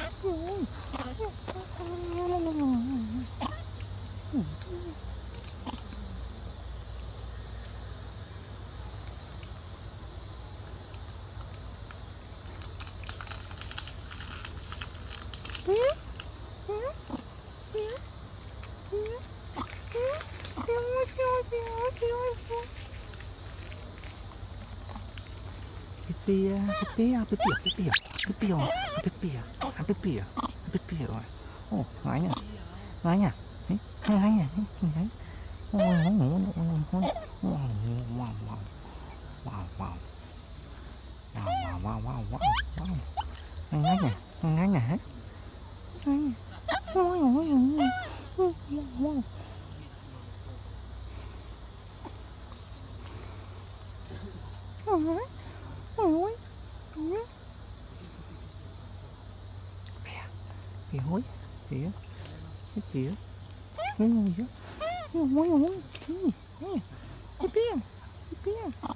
Oh, Pipia, pipia, pipia, pipia, pipia, pipia, pipia, pipia rồi. Ồ, ngái nhỉ, ngái nhỉ, ngái ngái nhỉ, ngái. Ồ, ngái ngủ, ngủ, ngủ, ngủ, wow, wow, wow, wow, wow, wow, wow, wow, wow, wow, ngái nhỉ, ngái nhỉ, ngái nhỉ, wow, wow, wow, wow, wow. Ôi, ôi, thì hối. Thì cái tía cái gì đó cái gì đó cái gì? Đó cái gì đó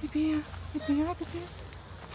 Pipinha, pipinha, pipinha.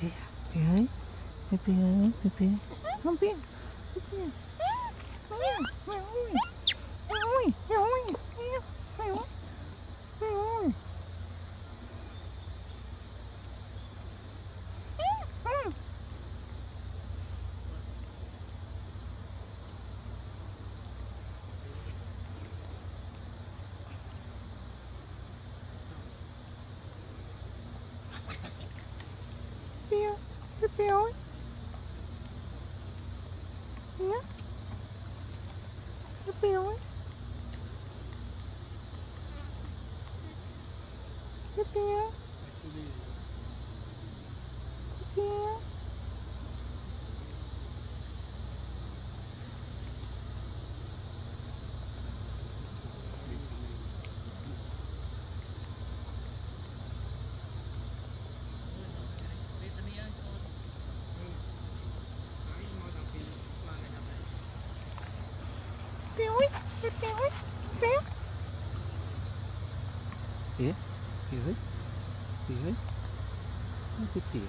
Pi ơi, Pi ơi, Pi ơi, không biết. Không biết. feeling? Yeah? You feeling? You feeling? Tía Tía hết Tía hết Nó cứ tía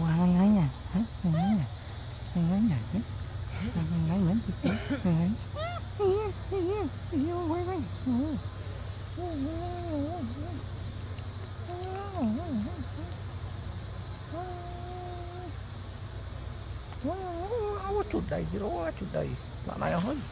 Qua nó ngáy nha Hả? Nó ngáy nha Nó ngáy nha Hả? Nó ngáy nha Nó ngáy Wow. ótudai, virou ótudai. Lá na Irlanda.